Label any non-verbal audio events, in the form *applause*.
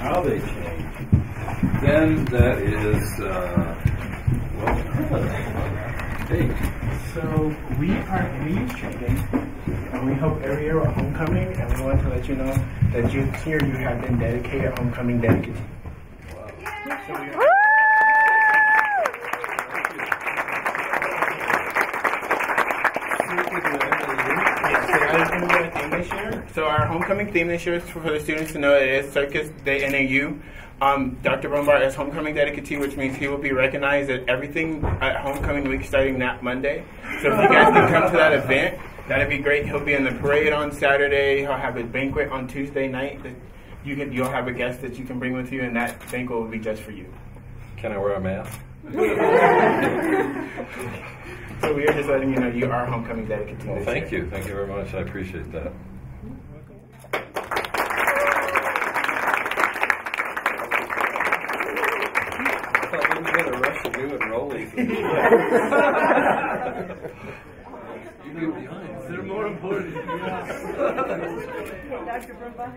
How they change. Then that is, uh, well, hey, So we are we training, and we hope every year at homecoming, and we want to let you know that you here you have been dedicated homecoming dedicate. So we are- Yes, so is going to be our theme this year. So our homecoming theme this year is for the students to know it is Circus Day NAU. Um, Dr. Brumbaugh is homecoming dedicatee, which means he will be recognized at everything at homecoming week starting that Monday. So if you guys can come to that event, that'd be great. He'll be in the parade on Saturday. He'll have a banquet on Tuesday night. That you can you'll have a guest that you can bring with you, and that banquet will be just for you. can I wear a mask? *laughs* So we are just letting you know you are homecoming dedicatee. Well, thank year. you, thank you very much, I appreciate that. Thought we were going to rush to do it rolling. You get behind. They're more important. *laughs* Dr. Brumbaugh?